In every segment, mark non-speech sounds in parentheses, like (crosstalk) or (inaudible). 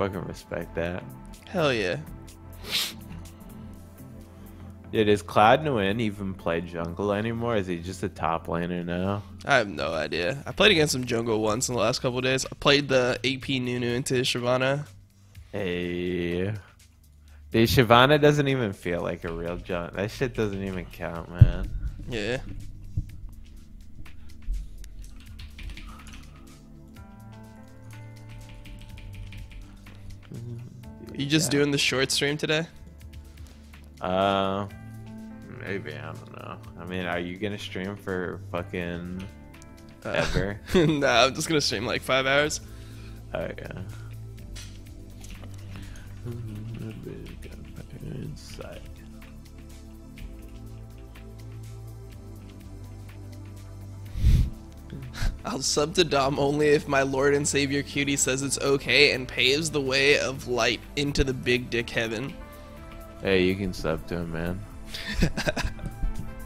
fucking respect that. Hell yeah. Yeah, does Cloud Nguyen even play jungle anymore? Is he just a top laner now? I have no idea. I played against some jungle once in the last couple days. I played the AP Nunu into Shyvana. Hey. Dude, Shyvana doesn't even feel like a real jungle. That shit doesn't even count, man. Yeah. You just doing the short stream today? Uh, maybe I don't know. I mean, are you gonna stream for fucking Uh, ever? (laughs) nah, I'm just gonna stream like five hours. oh yeah. Inside. I'll sub to Dom only if my Lord and Savior Cutie says it's okay and paves the way of light into the big dick heaven. Hey, you can sub to him, man.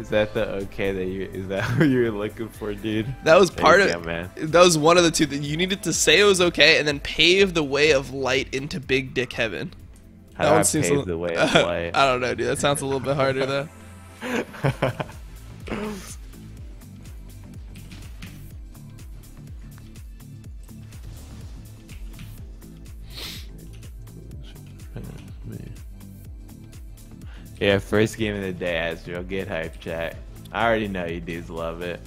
Is that the okay that you? Is that (laughs) what you were looking for, dude? That was part of man. That was one of the two that you needed to say it was okay and then pave the way of light into big dick heaven. How that do one I seems pave a, the way of (laughs) light? I don't know, dude. That sounds a little bit harder though. (laughs) Yeah, first game of the day, Astro. Get hype, chat. I already know you dudes love it.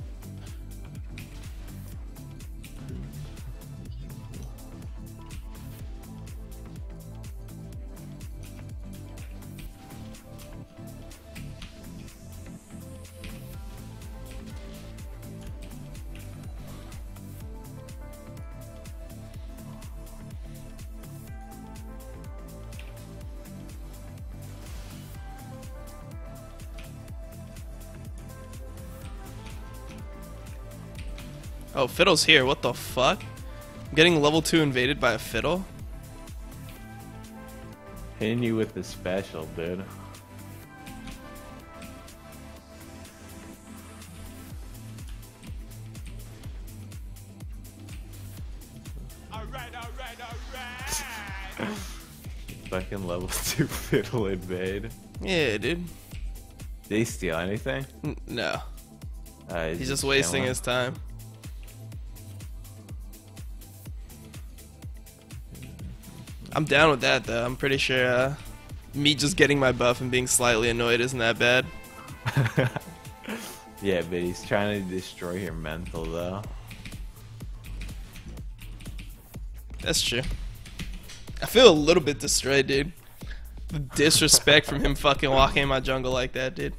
Oh, Fiddle's here. What the fuck? I'm getting level 2 invaded by a Fiddle? Hitting you with the special, dude. (laughs) Fucking level (laughs) 2 fiddle invade. Yeah, dude. Did he steal anything? N- no. Uh, He's just wasting chilling? his time. I'm down with that though. I'm pretty sure uh, me just getting my buff and being slightly annoyed isn't that bad. (laughs) yeah, but he's trying to destroy your mental, though. That's true. I feel a little bit destroyed, dude. The disrespect from him fucking walking in my jungle like that, dude.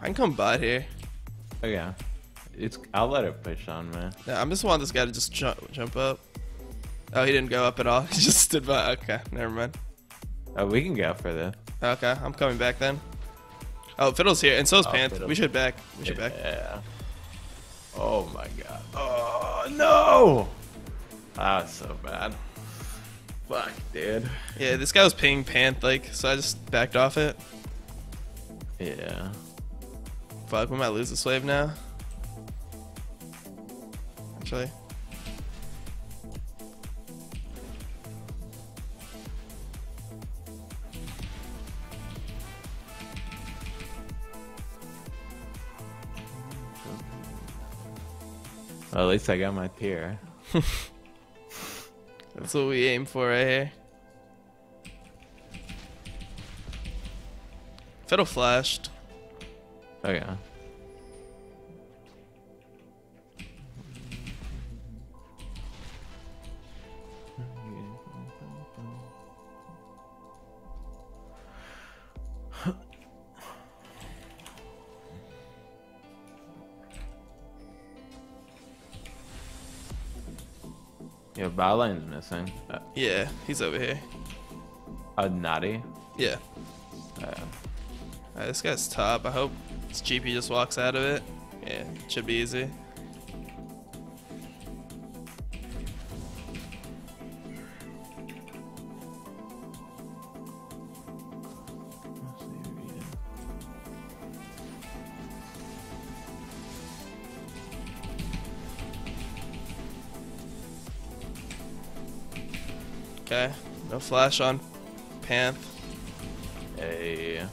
I can come by here. Okay. It's. I'll let it push on, man. Yeah, I'm just want this guy to just jump, jump up. Oh, he didn't go up at all. (laughs) He just stood by. Okay, never mind. Oh, we can go for this. Okay, I'm coming back then. Oh, Fiddle's here, and so is Oh, Panth. We should back. We should back. Yeah. Oh my god. Oh no! Ah, so bad. Fuck, dude. Yeah, this guy was pinging Panth, like, so I just backed off it. Yeah. Fuck, we might lose this wave now. Actually. Well, at least I got my tier. (laughs) That's what we aim for right here. Fiddle flashed. Okay. Yeah, Bowline's missing. Uh, Yeah, he's over here. uh, Nauti. Yeah. Uh, this guy's top. I hope this GP just walks out of it. Yeah, should be easy. Okay, no flash on Panth. a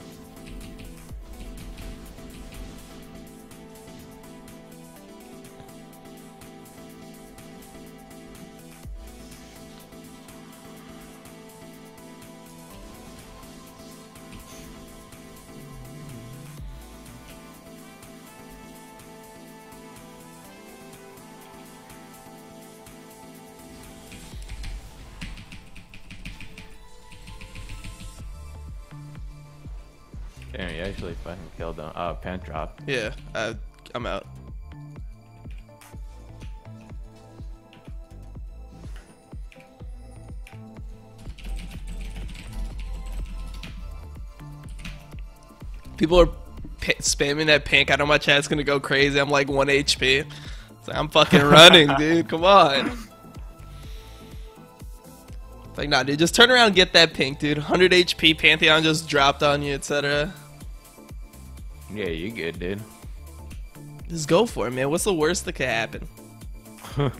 drop. Yeah, I, I'm out. People are spamming that pink. I know my chat's gonna go crazy. I'm like one HP. It's like, I'm fucking (laughs) running, dude. Come on. It's like, nah, dude. Just turn around and get that pink, dude. 100 HP. Pantheon just dropped on you, etc. Yeah, you good, dude. Just go for it, man. What's the worst that could happen? (laughs)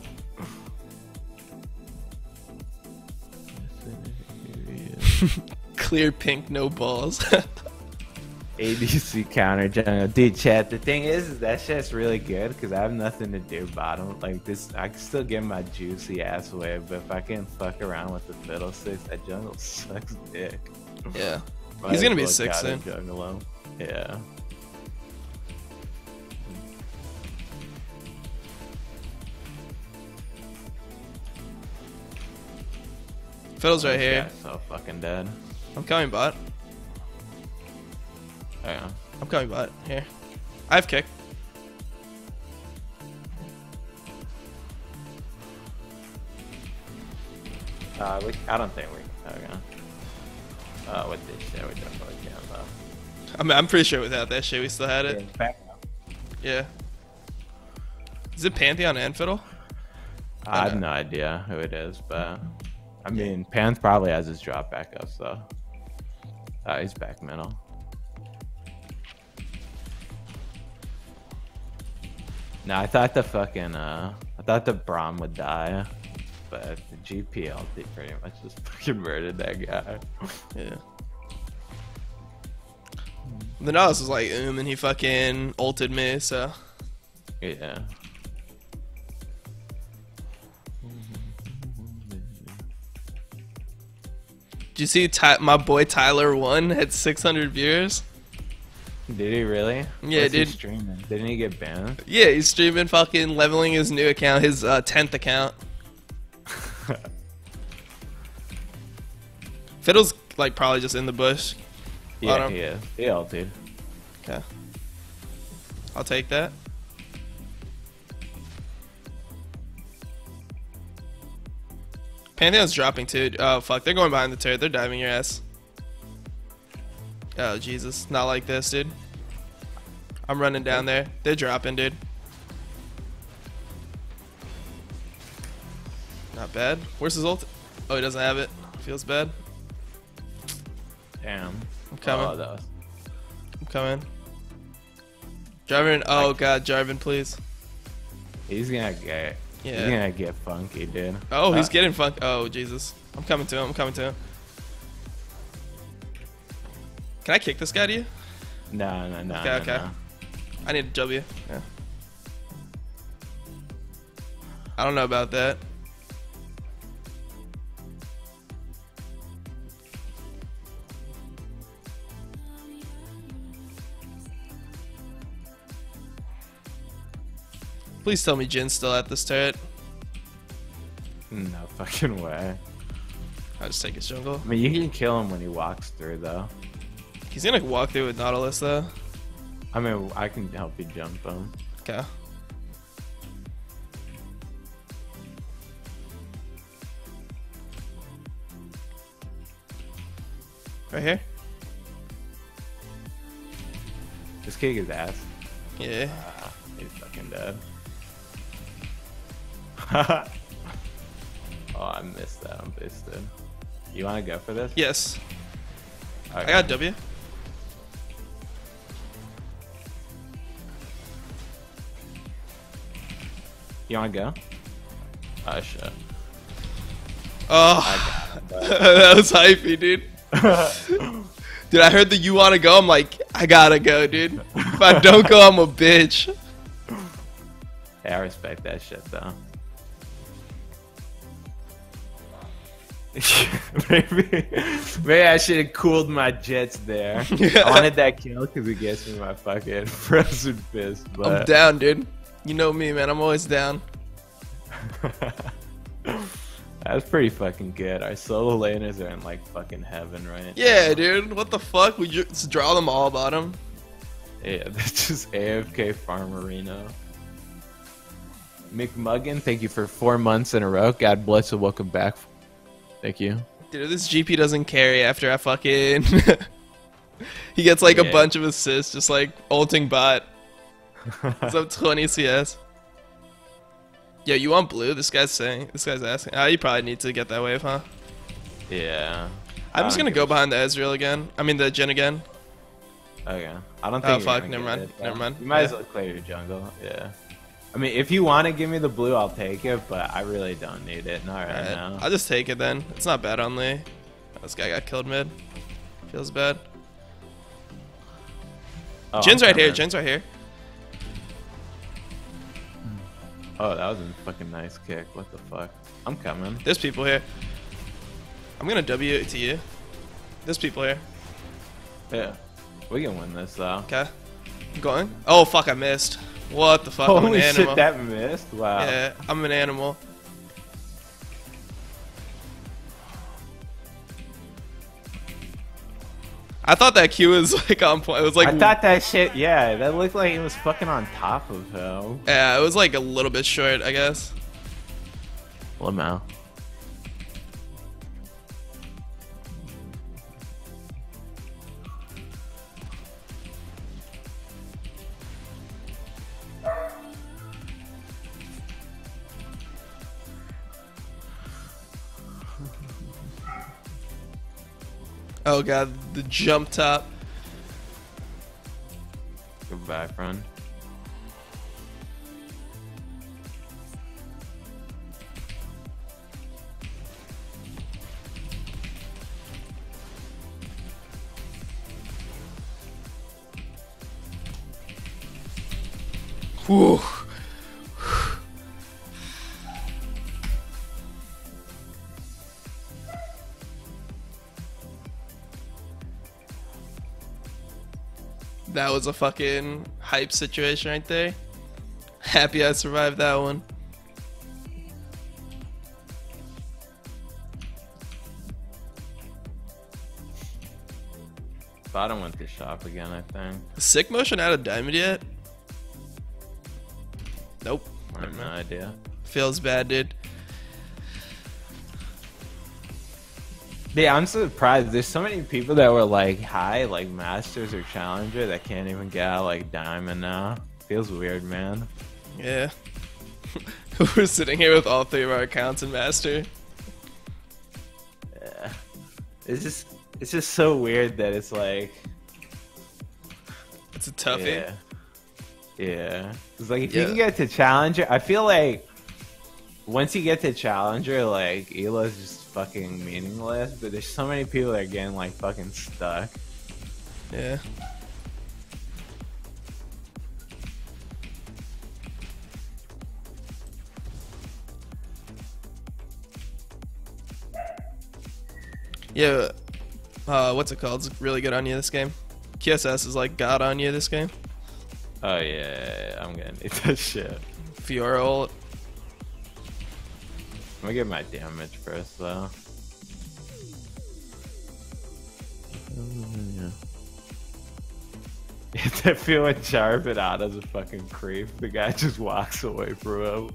Clear pink, no balls. (laughs) ABC counter jungle. Dude, chat, the thing is, is that shit's really good because I have nothing to do bottom. Like this, I can still get my juicy ass way, but if I can fuck around with the middle six, that jungle (laughs) sucks dick. yeah. He's gonna be six soon. Jungle him. Yeah. Fiddle's right here. So fucking dead. I'm coming bot. Oh, yeah. I'm coming bot. Here. I have kick. Uh, we, I don't think we. Okay. Uh, with this shit, we definitely can though. I'm, I'm pretty sure without that shit we still had it. back. Yeah. Is it Pantheon and Fiddle? I have no idea who it is, but I mean, Panth probably has his drop back up, so. Uh, he's back middle. No, I thought the fucking uh, I thought the Braum would die, but the GPL pretty much just (laughs) fucking murdered that guy. Yeah. The Nautilus was like, um, and he fucking ulted me, so. yeah. Did you see Ty- my boy Tyler1 had 600 viewers? Did he really? Yeah, What's he streaming? Didn't he get banned? Yeah, he's streaming fucking leveling his new account, his uh, 10th account. (laughs) Fiddle's like probably just in the bush. yeah, yeah. He ulted. Okay. I'll take that. Pantheon's dropping too. Oh fuck, they're going behind the turret. They're diving your ass. Oh Jesus, not like this, dude. I'm running down there. They're dropping, dude. Not bad. Where's his ult? Oh, he doesn't have it. Feels bad. Damn. I'm coming. Oh, was- I'm coming. Jarvan. Oh god, Jarvan, please. He's gonna get. He's Yeah. gonna get funky, dude. Oh, he's Uh, getting funk. Oh, Jesus. I'm coming to him. I'm coming to him. Can I kick this guy to you? No, no, no. Okay, no, okay. no. I need a W. Yeah. I don't know about that. Please tell me Jhin's still at this turret. No fucking way. I'll just take his jungle. I mean, you can kill him when he walks through, though. He's gonna walk through with Nautilus though. I mean, I can help you jump him. Okay. Right here? Just kick his ass. Yeah. Ah, he's fucking dead. (laughs) oh, I missed that. I'm boosted. You want to go for this? Yes. I got W. You want to go? Oh shit. Oh, (laughs) that was hypey, dude. (laughs) Dude, I heard that you want to go. I'm like, I gotta go, dude. If I don't go, I'm a bitch. Hey, I respect that shit though. (laughs) maybe, maybe I should have cooled my jets there. (laughs) I wanted that kill because it gets me my fucking (laughs) frozen fist. I'm down, dude. You know me, man. I'm always down. that's pretty fucking good. Our solo laners are in like fucking heaven right Yeah, now. dude. What the fuck? We just draw them all bottom. Yeah, that's just AFK Farmerino. McMuggin, thank you for four months in a row. God bless and welcome back. Thank you. Dude, this GP doesn't carry after I fucking. (laughs) he gets like a bunch of assists, just like ulting bot. (laughs) It's up 20 CS. Yeah, you want blue? This guy's saying. This guy's asking. Ah, you probably need to get that wave, huh? yeah. I'm just gonna go a behind the Ezreal again. I mean the Jhin again. Okay. I don't Oh, think. you're fuck, never mind, it, though. never mind. You might as well clear your jungle. Yeah. I mean, if you want to give me the blue, I'll take it, but I really don't need it. Not right Alright, now. I'll just take it then. It's not bad on Lee. This guy got killed mid. Feels bad. Oh, Jhin's right here. Jhin's right here. Oh, that was a fucking nice kick. What the fuck? I'm coming. There's people here. I'm gonna W it to you. There's people here. Yeah. We can win this though. Okay. Going. Oh fuck! I missed. What the fuck? I'm an Holy animal. shit, that missed. Wow. Yeah, I'm an animal. I thought that Q was like on point. It was like I thought that shit, yeah, that looked like it was fucking on top of him. yeah, it was like a little bit short, I guess. Lamau. Oh god, the jump top. Goodbye, friend. Whew. That was a fucking hype situation right there. Happy I survived that one. Bottom went to shop again, I think. Sick motion out of diamond yet? Nope. I have no idea. Feels bad, dude. Yeah, I'm surprised. There's so many people that were like high, like masters or challenger, that can't even get out like diamond now. Feels weird, man. Yeah. (laughs) We're sitting here with all three of our accounts in master. Yeah. It's just, it's just so weird that it's like, It's a toughie. yeah, yeah. It's like if Yeah. you can get to challenger, I feel like once you get to challenger, like Elo's just fucking meaningless. But there's so many people that are getting like fucking stuck. Yeah. Yeah. Uh, what's it called? It's really good on you this game. QSS is like God on you this game. Oh yeah, I'm gonna need that shit. Fiora. I'm gonna get my damage first though. Yeah. It's that feeling Jarvan out as a fucking creep. The guy just walks away from him.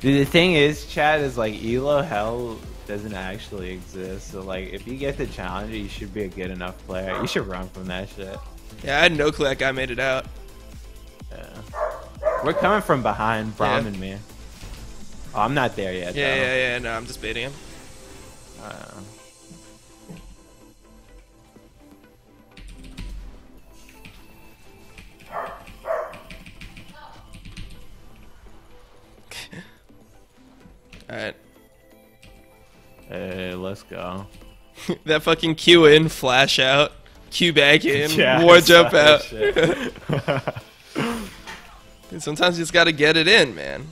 Dude, the thing is, Chad, is like Elo Hell doesn't actually exist. So like, if you get the challenge, you should be a good enough player. You should run from that shit. Yeah, I had no clue that guy made it out. We're coming from behind, Braum Yeah. and me. Oh, I'm not there yet. Yeah, though. yeah, yeah. No, I'm just baiting him. Uh, (laughs) All right. hey, let's go. (laughs) that fucking Q in, flash out, Q back in, (laughs) Yeah, more jump out. Dude, Sometimes you just gotta get it in, man.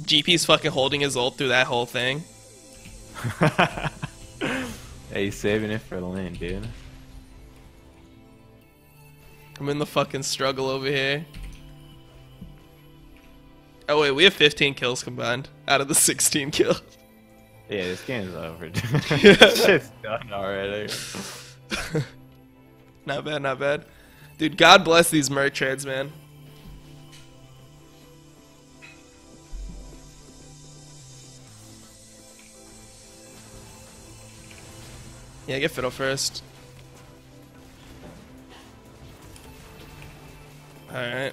GP's fucking holding his ult through that whole thing. (laughs) hey, he's saving it for the lane, dude. I'm in the fucking struggle over here. Oh wait, we have 15 kills combined out of the 16 kills. Yeah, this game's over. dude. (laughs) (laughs) Shit's done already. not bad, not bad. Dude, God bless these merc treads, man. Yeah, get Fiddle first. Alright.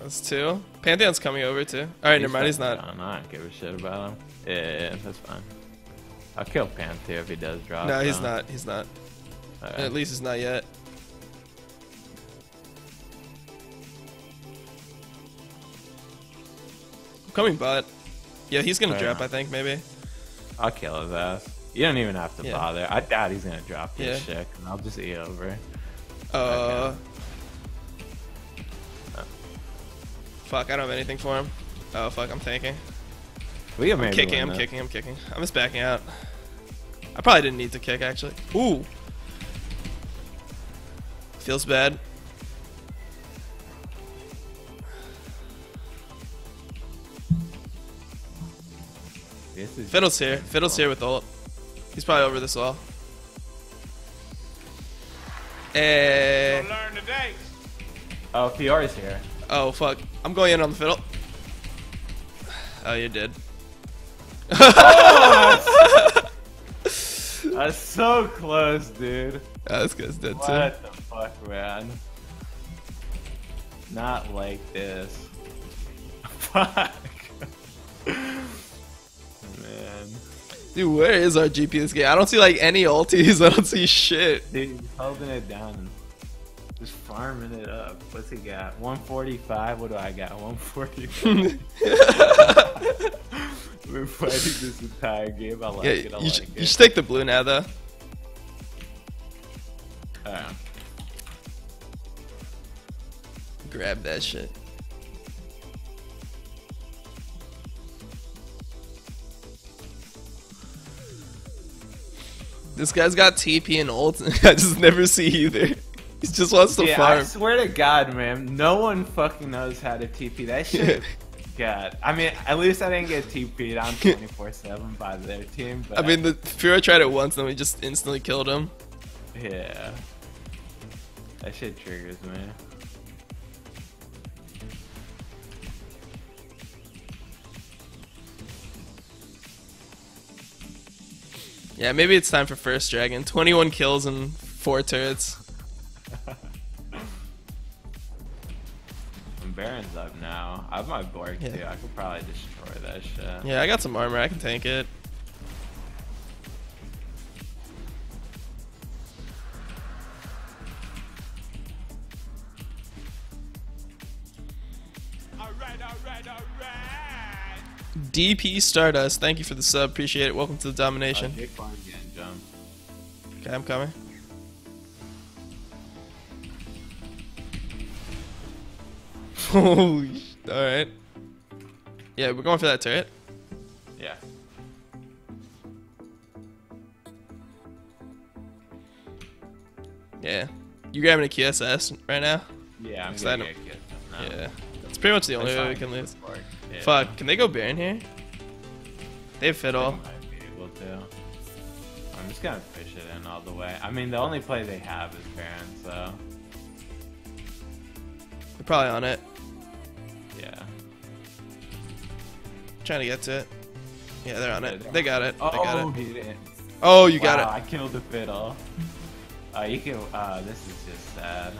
That's two. Pantheon's coming over too. Alright, never mind, he's not. No, no, I don't give a shit about him. Yeah, that's fine. I'll kill Panther if he does drop. No, he's though. not. He's not. Alright. At least he's not yet. Coming bot. Yeah, he's gonna Fair drop, enough. I think, maybe. I'll kill his ass. You don't even have to Yeah. bother. I doubt he's gonna drop this Yeah. shit. and I'll just eat over. Uh. Fuck, I don't have anything for him. Oh, fuck, I'm tanking. We can maybe Kicking, I'm kicking, I'm kicking. I'm just backing out. I probably didn't need to kick, actually. Ooh. Feels bad. Fiddle's here. Fiddle's here with ult. He's probably over this wall. Eh. Gonna learn today. Oh, Fiora's here. Oh fuck! I'm going in on the fiddle. (sighs) Oh, you did. (laughs) That's so close, dude. Oh, this guy's dead too. What the fuck, man? Not like this. (laughs) Fuck. Dude, where is our GPS game? I don't see like any ultis. (laughs) I don't see shit. Dude, he's holding it down and just farming it up. What's he got? 145? What do I got? 145. (laughs) We've been fighting this entire game. I like Yeah, it. I you, like sh- it. you should take the blue now, though. Uh, Grab that shit. This guy's got TP and ult. (laughs) I just never see either. He just wants to yeah, I swear to God, man, no one fucking knows how to TP. That shit. God, I mean, at least I didn't get TP'd on 24/7 by their team. But I mean, the Fiora tried it once, then we just instantly killed him. yeah, that shit triggers me. Yeah, maybe it's time for first dragon. 21 kills and four turrets. (laughs) I'm Baron's up now. I have my Borg Yeah. too. I could probably destroy that shit. Yeah, I got some armor. I can tank it. DP Stardust, thank you for the sub. Appreciate it. Welcome to the domination. Okay, I'm coming. Holy Alright. Yeah, we're going for that turret. Yeah. Yeah. You grabbing a QSS right now? Yeah, I'm Cause gonna I get killed now. Yeah. That's pretty much the only way we can lose. Yeah. Fuck, can they go Baron here? They have They Fiddle. might be able to. I'm just gonna push it in all the way. I mean, the only play they have is Baron, so They're probably on it. yeah. Trying to get to it. Yeah, they're on it. They got it. Oh, They got it. Oh, you got wow, it. I killed the fiddle. Uh, you can. Uh, this is just sad.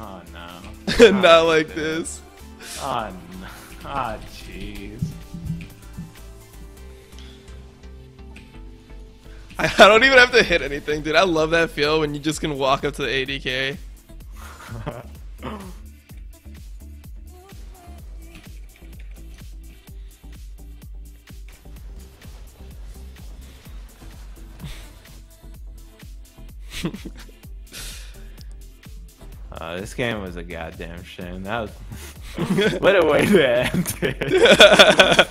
Oh no. (laughs) Not Oh, like dude. this. Oh no. Oh (laughs) jeez. I, don't even have to hit anything, dude. I love that feel when you just can walk up to the ADC. (laughs) Uh, this game was a goddamn shame. That was (laughs) what a way to end it.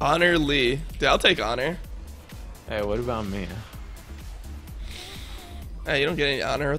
Honor Lee. Dude, I'll take honor. hey, what about me? Hey, you don't get any honor